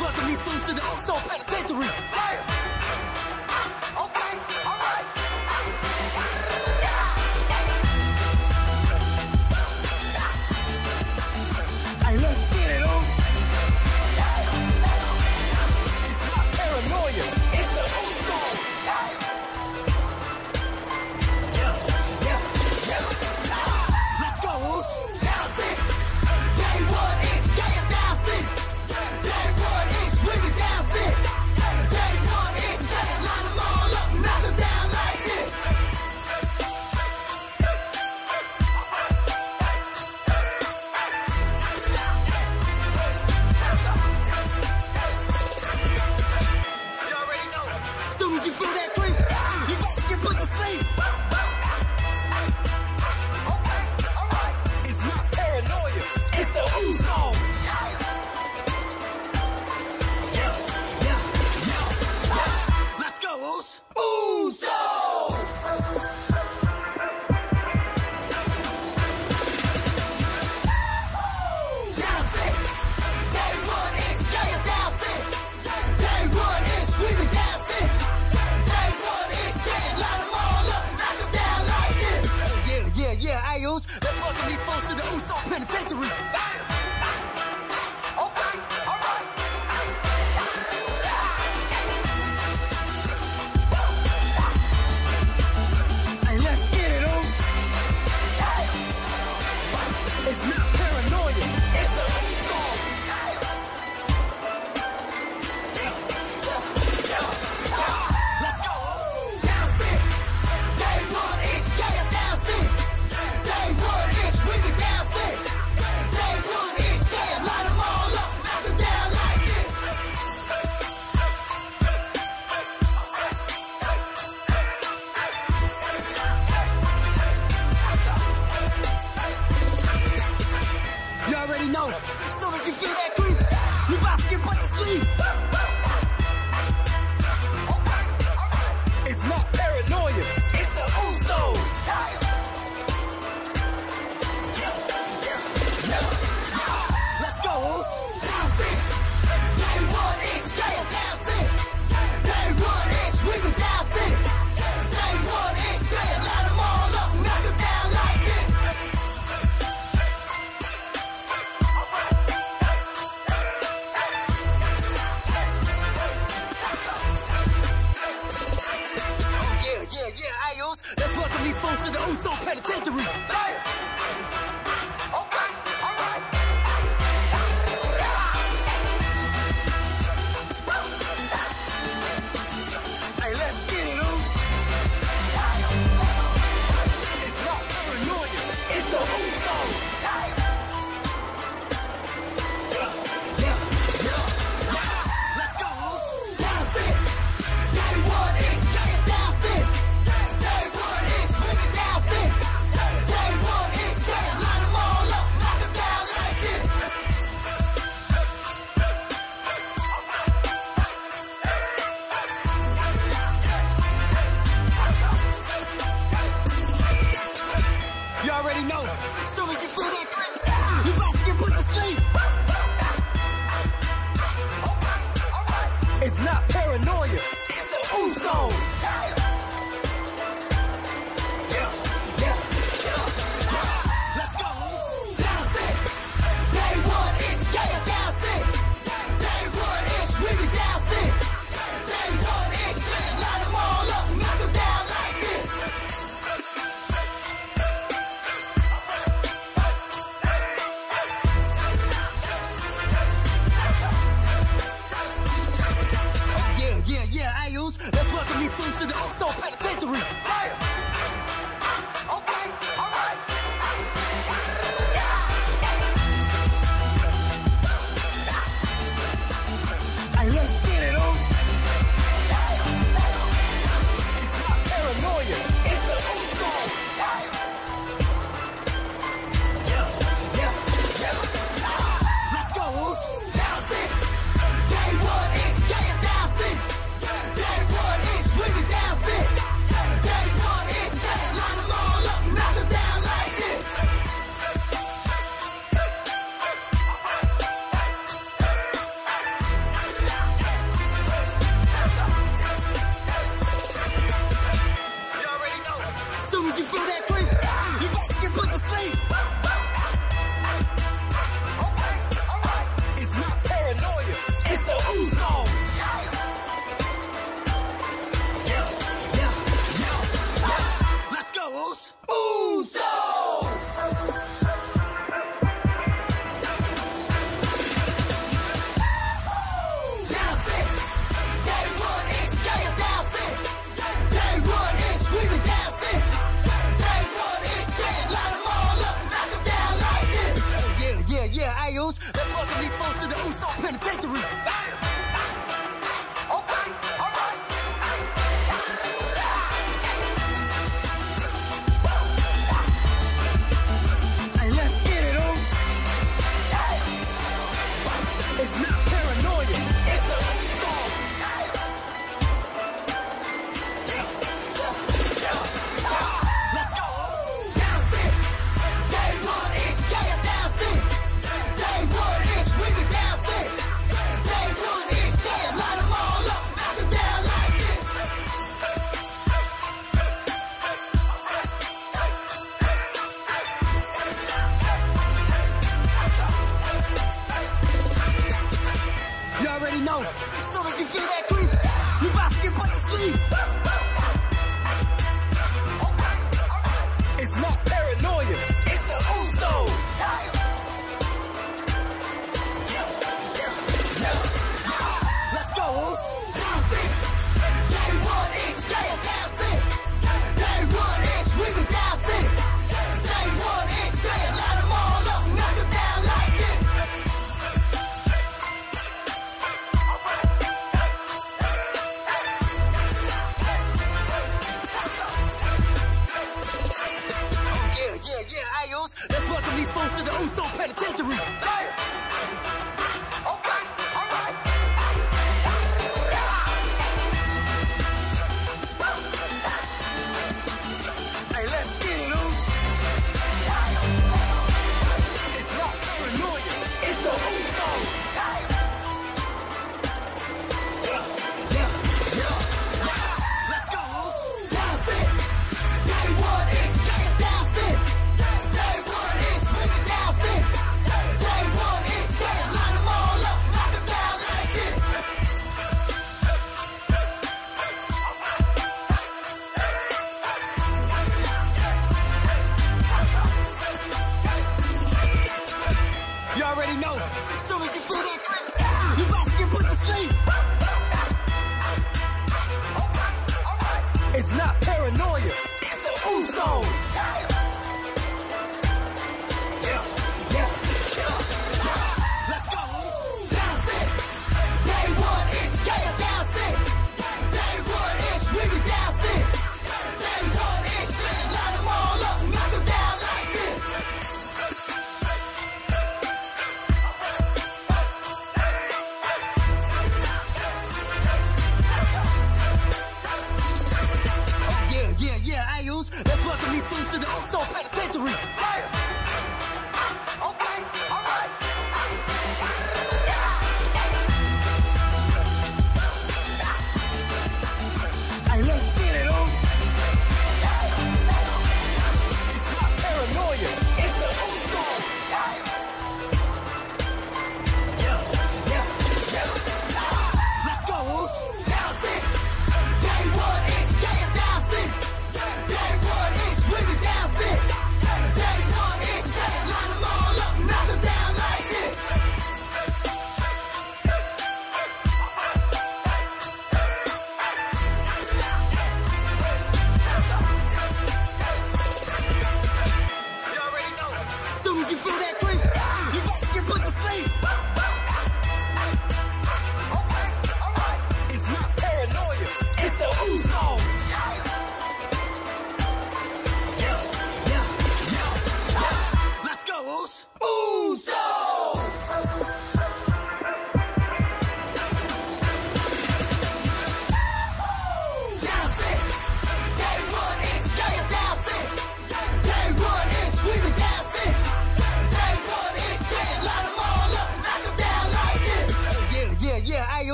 Welcome these fools to the Uso Penitentiary. Okay, yeah, Ios. Let's welcome these fools to the Uso penitentiary. Fire! It's not paranoia. It's the Ooh these folks to the Uso Penitentiary.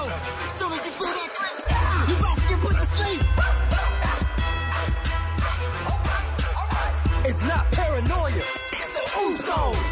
Soon as you feel that grip, you about to get put to sleep. It's not paranoia. It's the Usos.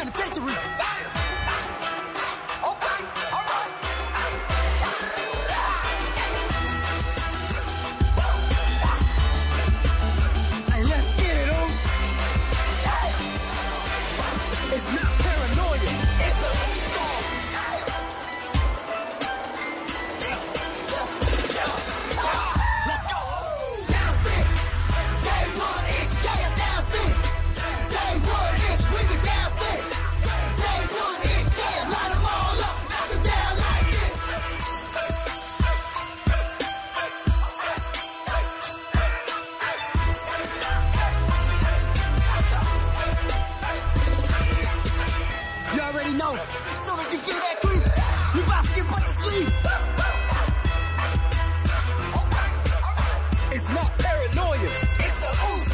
an accessory. already know. Soon as you feel that creep, you about to get put to sleep. It's not paranoia, it's the ooze.